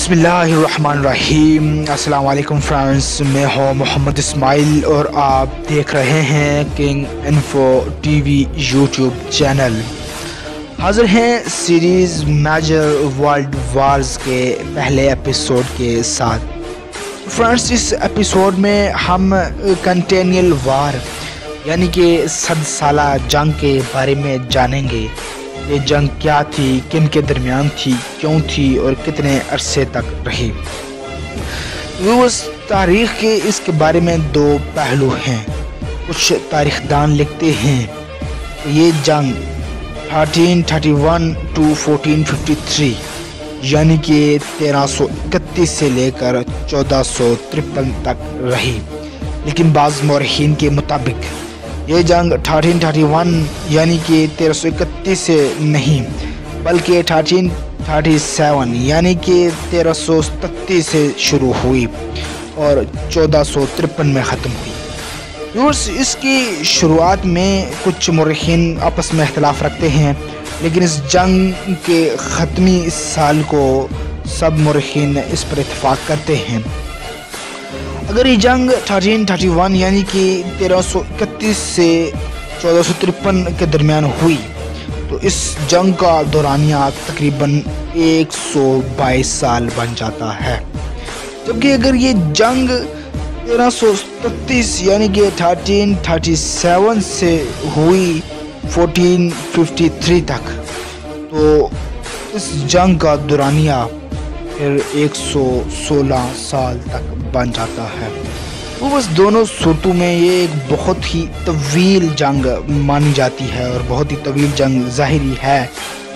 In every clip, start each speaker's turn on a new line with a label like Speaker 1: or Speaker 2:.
Speaker 1: بسم اللہ الرحمن الرحیم السلام علیکم فرینڈس میں ہوں محمد اسماعیل اور آپ دیکھ رہے ہیں king info T V YouTube channel. حاضر ہیں سیریز میجر ورلڈ وارز کے پہلے ایپیسوڈ کے ساتھ۔ فرینڈس اس ایپیسوڈ میں ہم کنٹینیل وار یعنی کہ صد سالہ جنگ کے بارے میں جانیں گے۔ یہ جنگ کیا تھی؟ کن کے درمیان تھی؟ کیوں تھی؟ اور کتنے عرصے تک رہی؟ اس تاریخ کے اس کے بارے میں دو پہلو ہیں۔ کچھ تاریخ دان لکھتے ہیں یہ جنگ 1331 ٹو 1453 یعنی کہ تیرہ سو اکتیس سے لے کر چودہ سو ترپن تک رہی۔ لیکن بعض مورخین کے مطابق یہ جنگ 1331 یعنی کہ تیرہ سو اکتیس سے نہیں، بلکہ 1337 یعنی کہ تیرہ سو ستیس سے شروع ہوئی اور چودہ سو ترپن میں ختم ہوئی۔ یورس اس کی شروعات میں کچھ مرخین آپس میں اختلاف رکھتے ہیں، لیکن اس جنگ کے ختمی اس سال کو سب مرخین اس پر اتفاق کرتے ہیں۔ اگر یہ جنگ 1331 یعنی کہ تیرہ سو اکتیس سے چودہ سو ترپن کے درمیان ہوئی، تو اس جنگ کا دورانیہ تقریباً ایک سو بائیس سال بن جاتا ہے۔ جبکہ اگر یہ جنگ تیرہ سو ستیس یعنی کہ تھرٹین تھرٹی سیون سے ہوئی، فورٹین ففٹی تھری تک، تو اس جنگ کا دورانیہ ایک سو سولہ سال تک بن جاتا ہے۔ وہ بس دونوں صورتوں میں یہ ایک بہت ہی طویل جنگ مانی جاتی ہے اور بہت ہی طویل جنگ ظاہری ہے۔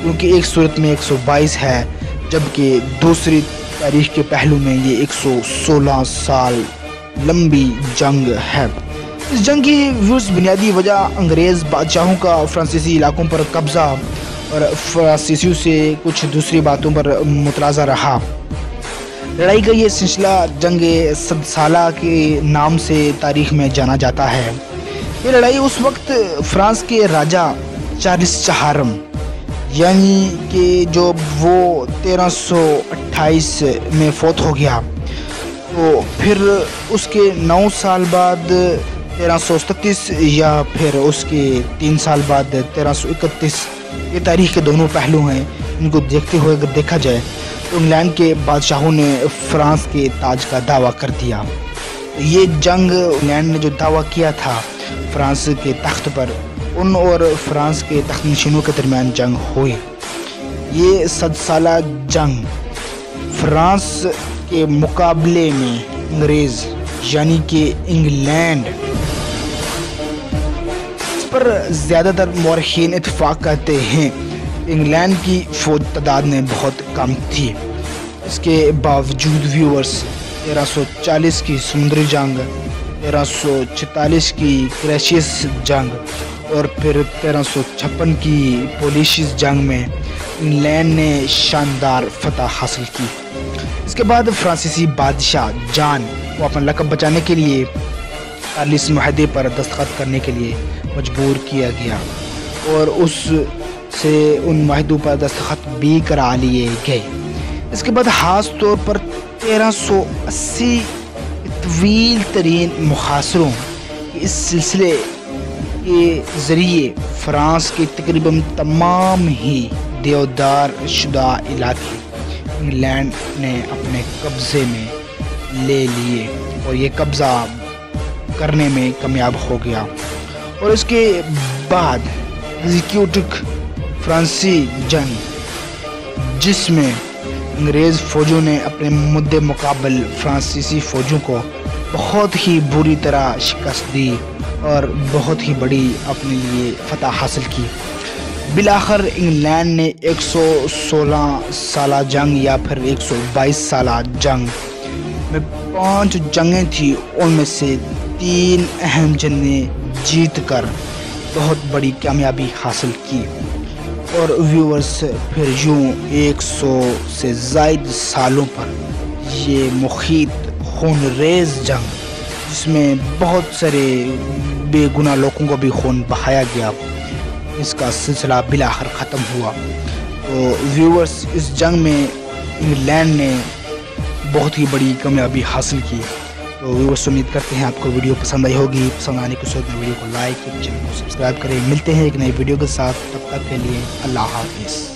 Speaker 1: کیونکہ ایک صورت میں ایک سو بائیس ہے، جبکہ دوسری تاریخ کے پہلو میں یہ ایک سو سولہ سال لمبی جنگ ہے۔ اس جنگ کی ویوز بنیادی وجہ انگریز بادشاہوں کا فرانسیسی علاقوں پر قبضہ فرانسیسیوں سے کچھ دوسری باتوں پر مترازہ رہا۔ لڑائی کا یہ سلسلہ جنگ صد سالہ کے نام سے تاریخ میں جانا جاتا ہے۔ یہ لڑائی اس وقت فرانس کے راجہ چارلس چہارم یعنی کہ جو وہ تیرہ سو اٹھائیس میں فوت ہو گیا۔ تو پھر اس کے نو سال بعد تیرہ سو ستیس یا پھر اس کے تین سال بعد تیرہ سو اکتیس یہ تاریخ کے دونوں پہلو ہیں۔ ان کو دیکھتے ہوئے اگر دیکھا جائے تو انگلینڈ کے بادشاہوں نے فرانس کے تاج کا دعویٰ کر دیا۔ یہ جنگ انگلینڈ نے جو دعویٰ کیا تھا، فرانس کے تخت پر، ان اور فرانس کے تخت نشینوں کے درمیان جنگ ہوئی۔ یہ صد سالہ جنگ فرانس کے مقابلے میں انگریز یعنی کہ انگلینڈ پر زیادہ تر مورخین اتفاق کرتے ہیں۔ انگلینڈ کی فوج تعداد میں بہت کم تھی۔ اس کے باوجود ویورز، تیرہ سو چالیس کی سمندری جنگ، تیرہ سو چھتالیس کی کریشیس جنگ اور پھر تیرہ سو چھپن کی پولیشیس جنگ میں انگلینڈ نے شاندار فتح حاصل کی۔ اس کے بعد فرانسیسی بادشاہ جان کو اپنا لقب بچانے کے لیے چالیس معاہدے پر دستخط کرنے کے لیے مجبور کیا گیا اور اس سے ان معاہدوں پر دستخط بھی کرا لیے گئے۔ اس کے بعد خاص طور پر تیرہ سو اسی طویل ترین محاصروں اس سلسلے کے ذریعے فرانس کے تقریباً تمام ہی دیودار شدہ علاقے انگلینڈ نے اپنے قبضے میں لے لیے اور یہ قبضہ کرنے میں کامیاب ہو گیا۔ اور اس کے بعد ایگزیکیوٹک فرانسی جنگ، جس میں انگریز فوجوں نے اپنے مد مقابل فرانسیسی فوجوں کو بہت ہی بری طرح شکست دی اور بہت ہی بڑی اپنے لیے فتح حاصل کی۔ بلاخر انگلینڈ نے ایک سو سولہ سالہ جنگ یا پھر ایک سو بائیس سالہ جنگ میں پانچ جنگیں تھیں، ان میں سے تین اہم جنگیں جیت کر بہت بڑی کامیابی حاصل کی۔ اور ویورز پھر یوں ایک سو سے زائد سالوں پر یہ مخیط خون ریز جنگ، جس میں بہت سارے بے گناہ لوگوں کو بھی خون بہایا گیا، اس کا سلسلہ بلاخر ختم ہوا۔ تو ویورز اس جنگ میں انگلینڈ نے بہت ہی بڑی کامیابی حاصل کی۔ تو ویورس امید کرتے ہیں آپ کو ویڈیو پسند آئی ہوگی۔ پسند آنے کے ساتھ میں ویڈیو کو لائک چینل کو سبسکرائب کریں۔ ملتے ہیں ایک نئی ویڈیو کے ساتھ۔ تب تک کے لیے اللہ حافظ۔